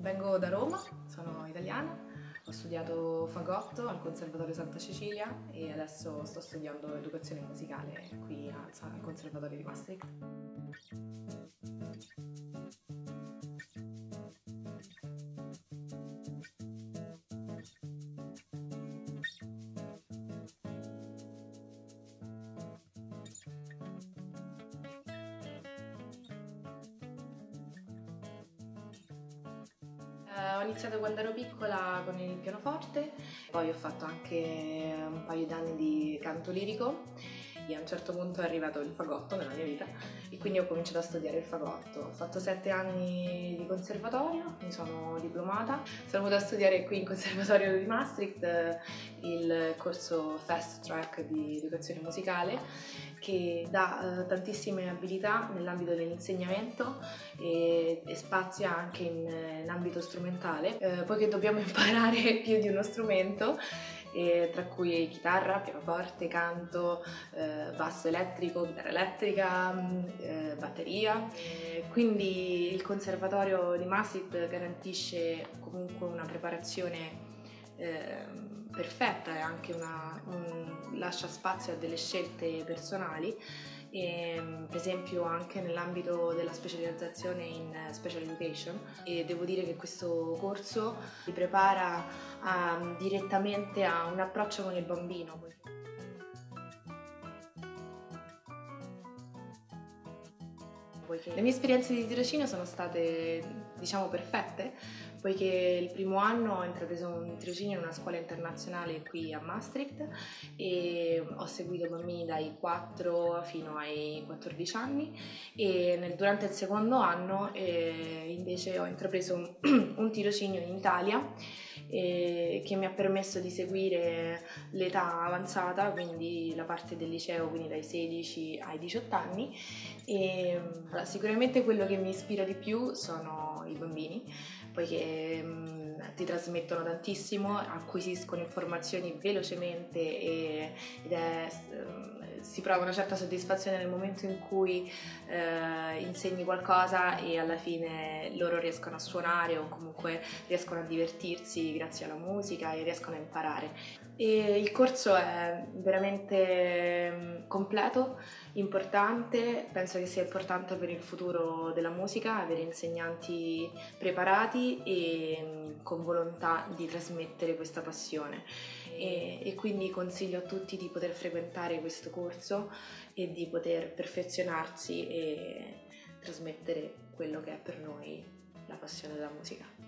Vengo da Roma, sono italiana, ho studiato fagotto al Conservatorio Santa Cecilia e adesso sto studiando educazione musicale qui al Conservatorio di Maastricht. Eh, ho iniziato quando ero piccola con il pianoforte, poi ho fatto anche un paio d'anni di canto lirico e a un certo punto è arrivato il fagotto nella mia vita e quindi ho cominciato a studiare il fagotto. Ho fatto sette anni di conservatorio, mi sono diplomata, sono venuta a studiare qui in conservatorio di Maastricht il corso Fast Track di educazione musicale che dà eh, tantissime abilità nell'ambito dell'insegnamento e, e spazia anche in, in ambito strumentale, eh, poiché dobbiamo imparare più di uno strumento eh, tra cui chitarra, pianoforte, canto, eh, basso elettrico, chitarra elettrica, mm, eh, batteria. quindi il conservatorio di Maastricht garantisce comunque una preparazione ehm, perfetta e anche una, un, lascia spazio a delle scelte personali e, ehm, per esempio anche nell'ambito della specializzazione in special education e devo dire che questo corso ti prepara a, direttamente a un approccio con il bambino. Le mie esperienze di tirocinio sono state, diciamo, perfette, poiché il primo anno ho intrapreso un tirocinio in una scuola internazionale qui a Maastricht e ho seguito bambini dai 4 fino ai 14 anni e nel, durante il secondo anno eh, invece ho intrapreso un, un tirocinio in Italia eh, che mi ha permesso di seguire l'età avanzata, quindi la parte del liceo, quindi dai 16 ai 18 anni. E, sicuramente quello che mi ispira di più sono i bambini, poiché mh, ti trasmettono tantissimo, acquisiscono informazioni velocemente e, ed è, mh, si prova una certa soddisfazione nel momento in cui eh, insegni qualcosa e alla fine loro riescono a suonare o comunque riescono a divertirsi grazie alla musica e riescono a imparare. E il corso è veramente completo, importante, penso che sia importante per il futuro della musica avere insegnanti preparati e con volontà di trasmettere questa passione e, e quindi consiglio a tutti di poter frequentare questo corso e di poter perfezionarsi e trasmettere quello che è per noi la passione della musica.